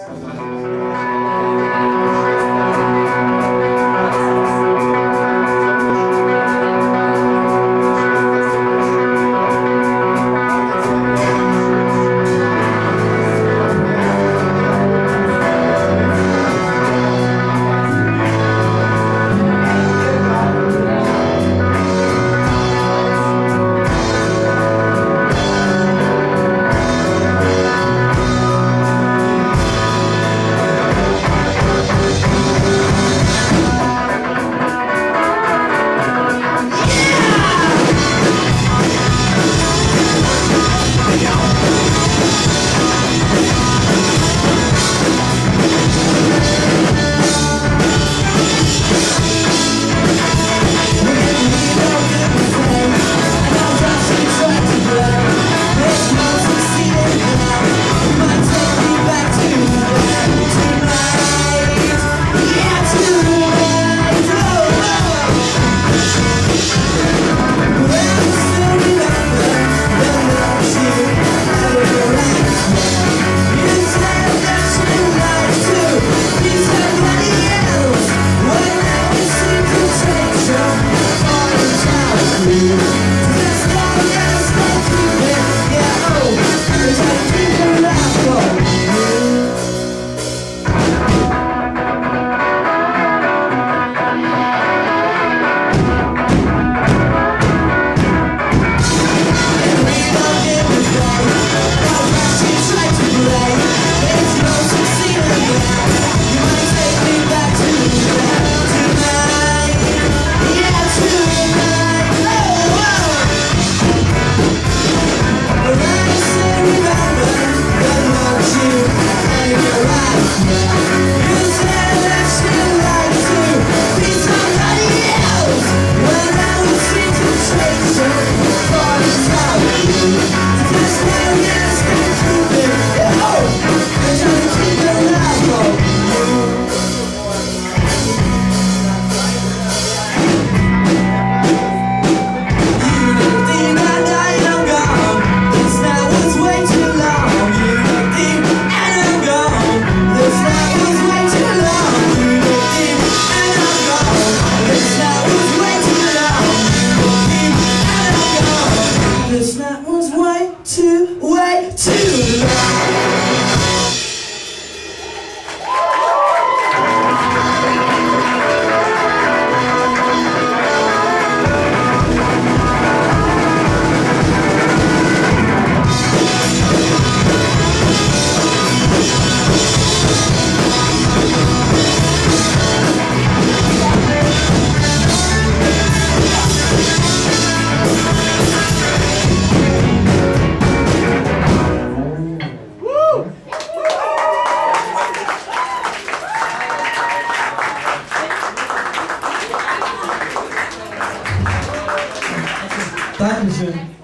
Amen. who 担心。